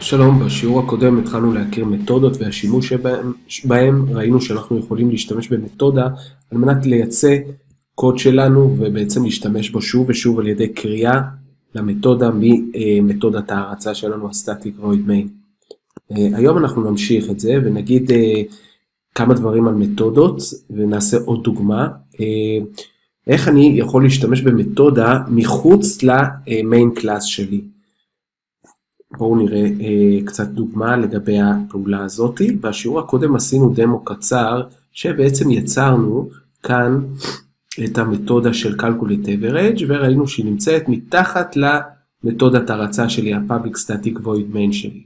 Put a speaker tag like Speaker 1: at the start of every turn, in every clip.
Speaker 1: שלום, בשיעור הקודם התחלנו להכיר מתודות והשימוש שבהם, בהם ראינו שאנחנו יכולים להשתמש במתודה על מנת לייצא קוד שלנו ובעצם להשתמש בו שוב ושוב על ידי קריאה למתודה ממתודת ההרצה שלנו, ה-static void main. אה, היום אנחנו נמשיך את זה ונגיד אה, כמה דברים על מתודות ונעשה עוד דוגמה. אה, איך אני יכול להשתמש במתודה מחוץ למיין קלאס שלי. בואו נראה אה, קצת דוגמה לגבי הפעולה הזאתי. בשיעור הקודם עשינו דמו קצר שבעצם יצרנו כאן את המתודה של Calculate Average וראינו שהיא נמצאת מתחת למתודת הרצה שלי, ה-Public Static Void Main שלי.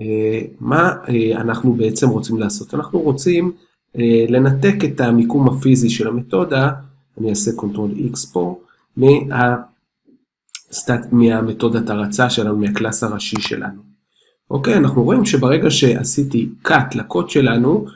Speaker 1: אה, מה אה, אנחנו בעצם רוצים לעשות? אנחנו רוצים אה, לנתק את המיקום הפיזי של המתודה, אני אעשה Ctrl X פה, מה... סטט, מהמתודת הרצה שלנו, מה class הראשי שלנו. אוקיי, אנחנו רואים שברגע שעשיתי cut לקוד שלנו,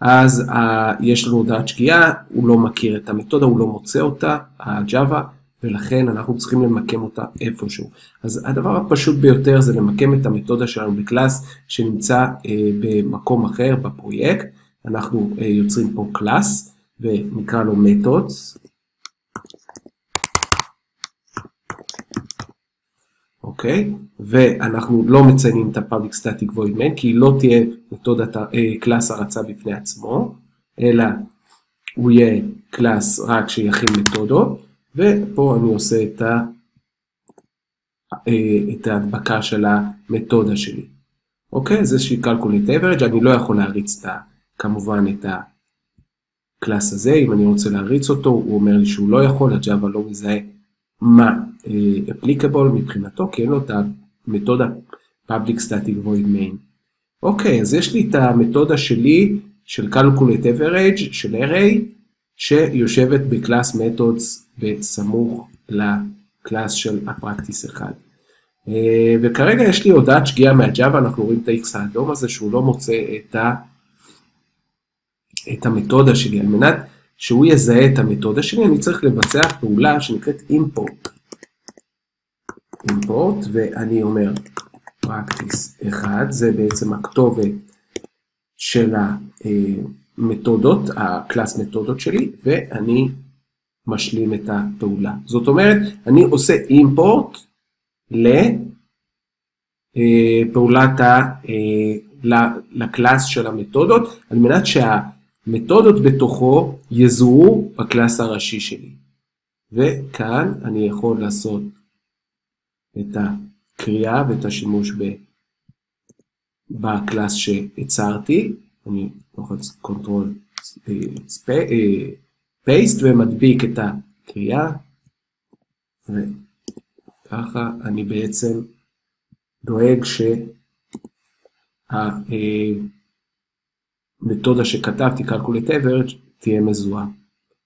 Speaker 1: אז ה, יש לנו הודעת שגיאה, הוא לא מכיר את המתודה, הוא לא מוצא אותה, ה-Java, ולכן אנחנו צריכים למקם אותה איפשהו. אז הדבר הפשוט ביותר זה למקם את המתודה שלנו ב class שנמצא אה, במקום אחר בפרויקט. אנחנו אה, יוצרים פה class ונקרא לו methods. אוקיי? ואנחנו לא מציינים את ה-Public Static Void Main, כי היא לא תהיה מתודת קלאס הרצה בפני עצמו, אלא הוא יהיה קלאס רק שיכיל מתודות, ופה אני עושה את, ה, אה, את ההדבקה של המתודה שלי. אוקיי? זה שהיא Calculate Average, אני לא יכול להריץ את ה, כמובן את ה class הזה, אם אני רוצה להריץ אותו, הוא אומר לי שהוא לא יכול, הג'אווה לא מזהה מה applicable מבחינתו, כי אין לו את המתודה public static void main. אוקיי, אז יש לי את המתודה שלי של calculate average של array, שיושבת ב class methods בסמוך לקלאס של ה practice 1. וכרגע יש לי הודעת שגיאה מה-Java, אנחנו רואים את ה-X האדום הזה שהוא לא מוצא את, ה... את המתודה שלי על מנת שהוא יזהה את המתודה שלי, אני צריך לבצע פעולה שנקראת import. import, ואני אומר practice 1, זה בעצם הכתובת של המתודות, הקלאס מתודות שלי, ואני משלים את הפעולה. זאת אומרת, אני עושה import לפעולת ה... ל class של המתודות, על מנת שה... מתודות בתוכו יזוהו ב class הראשי שלי. וכאן אני יכול לעשות את הקריאה ואת השימוש ב... ב class שיצרתי, אני לוחץ control paste ומדביק את הקריאה, וככה אני בעצם דואג שה... מתודה שכתבתי, Calculate Average, תהיה מזוהה.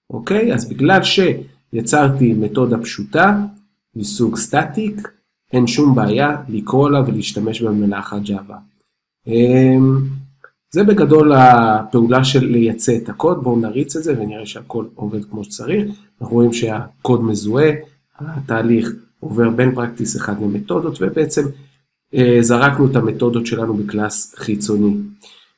Speaker 1: אוקיי? אז בגלל שיצרתי מתודה פשוטה, מסוג סטטיק, אין שום בעיה לקרוא לה ולהשתמש במלאכת Java. אמ, זה בגדול הפעולה של לייצא את הקוד, בואו נריץ את זה ונראה שהכל עובד כמו שצריך. אנחנו רואים שהקוד מזוהה, התהליך עובר בין practice אחד למתודות, ובעצם אה, זרקנו את המתודות שלנו ב class חיצוני.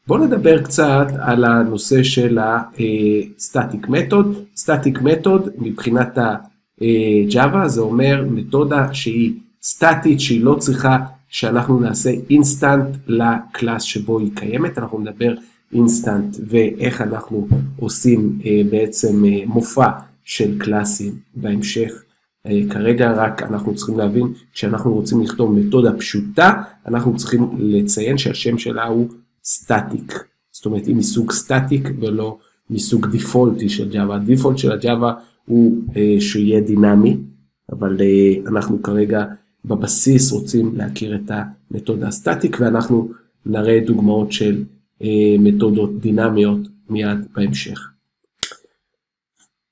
Speaker 1: בואו נדבר קצת על הנושא של ה-static method. static method מבחינת ה-Java זה אומר מתודה שהיא סטטית, שהיא לא צריכה שאנחנו נעשה instance ל class שבו היא קיימת, אנחנו נדבר instance ואיך אנחנו עושים אה, בעצם אה, מופע של קלאסים בהמשך. אה, כרגע רק אנחנו צריכים להבין כשאנחנו רוצים לכתוב מתודה פשוטה, אנחנו צריכים לציין שהשם שלה הוא static, זאת אומרת היא מסוג static ולא מסוג דיפולטי של Java. ה default של ה Java הוא אה, שיהיה דינמי, אבל אה, אנחנו כרגע בבסיס רוצים להכיר את המתודה ה static ואנחנו נראה דוגמאות של אה, מתודות דינמיות מיד בהמשך.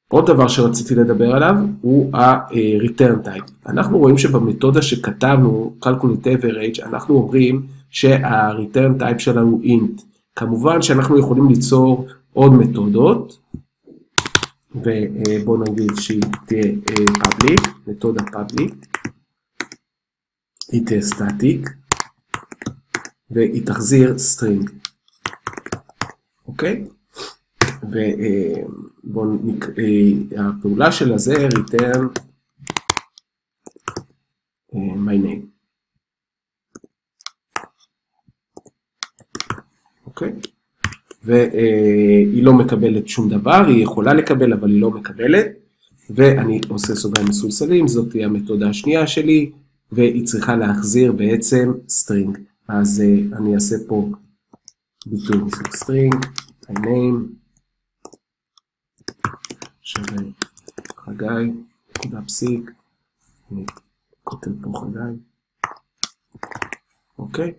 Speaker 1: עוד דבר שרציתי לדבר עליו הוא ה-return type. אנחנו רואים שבמתודה שכתבנו, calculate average, אנחנו אומרים שה-return type שלנו int. כמובן שאנחנו יכולים ליצור עוד מתודות, ובואו נגיד שהיא תהיה public, מתודה public, היא תהיה static, והיא תחזיר string. אוקיי? ובואו נק... הפעולה שלה זה return my name. אוקיי? והיא לא מקבלת שום דבר, היא יכולה לקבל אבל היא לא מקבלת. ואני עושה סוגריים מסולסלים, זאת תהיה המתודה השנייה שלי, והיא צריכה להחזיר בעצם string. אז אה, אני אעשה פה ביטוי מסוג string, name, שווה חגי, נקודה פסיק, אני כותב פה חגי, אוקיי?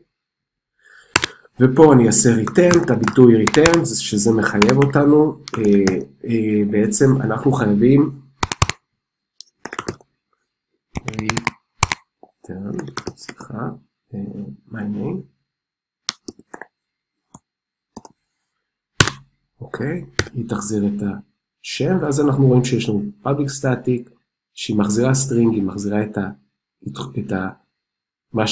Speaker 1: ופה אני אעשה return, את הביטוי return, שזה מחייב אותנו, אה, אה, בעצם אנחנו חייבים return, סליחה, my name, אוקיי, היא תחזיר את השם, ואז אנחנו רואים שיש לנו public static, שהיא מחזירה string, היא מחזירה את, ה, את ה, מה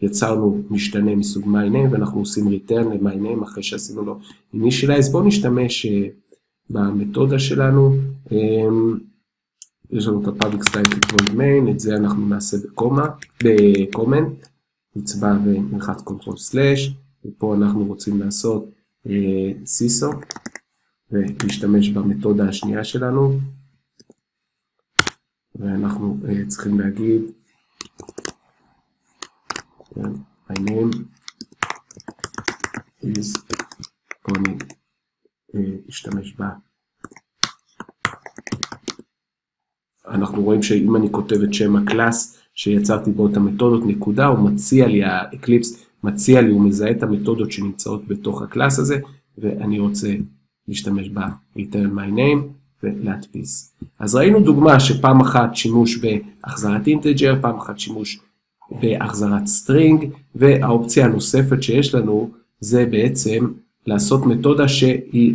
Speaker 1: שיצרנו משתנה מסוג my name, ואנחנו עושים return ל-my name אחרי שעשינו לו initialize. בואו נשתמש במתודה שלנו. יש לנו את ה-public static void main, את זה אנחנו נעשה בקומה, ב comment, נצבע ונלחץ control slash, ופה אנחנו רוצים לעשות syso, ולהשתמש במתודה השנייה שלנו, ואנחנו אה, צריכים להגיד, כן, my name is, פה אני אשתמש בה. אנחנו רואים שאם אני כותב את שם ה class שיצרתי בו את המתודות נקודה, הוא מציע לי, ה Eclipse מציע לי, הוא מזהה את המתודות שנמצאות בתוך ה class הזה, ואני רוצה להשתמש בה, return my name ולהדפיס. אז ראינו דוגמה שפעם אחת שימוש בהחזרת integer, פעם אחת שימוש בהחזרת string, והאופציה הנוספת שיש לנו זה בעצם לעשות מתודה שהיא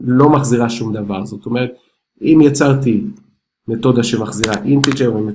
Speaker 1: לא מחזירה שום דבר. זאת אומרת, אם יצרתי מתודה שמחזירה integer ומתודה